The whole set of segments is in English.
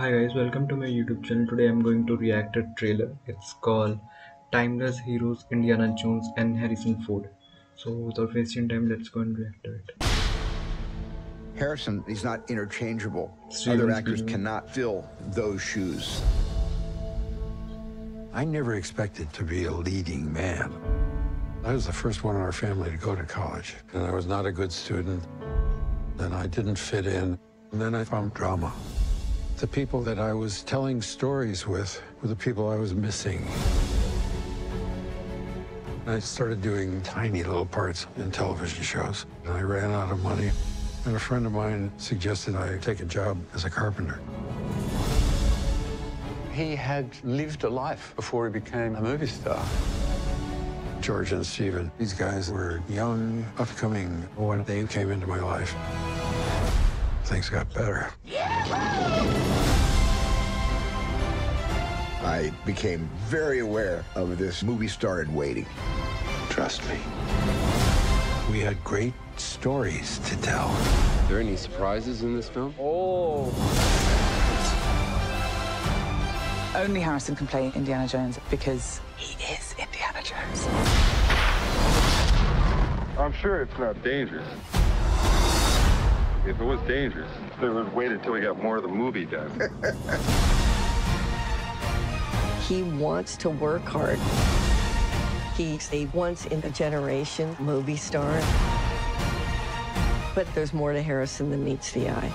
Hi guys, welcome to my YouTube channel. Today I'm going to react a trailer. It's called Timeless Heroes Indiana Jones and Harrison Ford. So without wasting time, let's go and react to it. Harrison, he's not interchangeable. Steven Other actors Spielberg. cannot fill those shoes. I never expected to be a leading man. I was the first one in our family to go to college, and I was not a good student. Then I didn't fit in. And then I found drama. The people that I was telling stories with were the people I was missing. I started doing tiny little parts in television shows, and I ran out of money. And a friend of mine suggested I take a job as a carpenter. He had lived a life before he became a movie star. George and Steven, these guys were young, upcoming when they came into my life. Things got better. I became very aware of this movie star in waiting. Trust me. We had great stories to tell. Are there any surprises in this film? Oh. Only Harrison can play Indiana Jones because he is Indiana Jones. I'm sure it's not dangerous. If it was dangerous, they would wait until we got more of the movie done. He wants to work hard. He's a once in a generation movie star. But there's more to Harrison than meets the eye.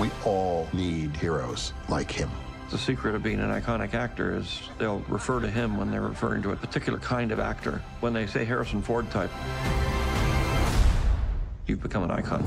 We all need heroes like him. The secret of being an iconic actor is they'll refer to him when they're referring to a particular kind of actor. When they say Harrison Ford type, you've become an icon.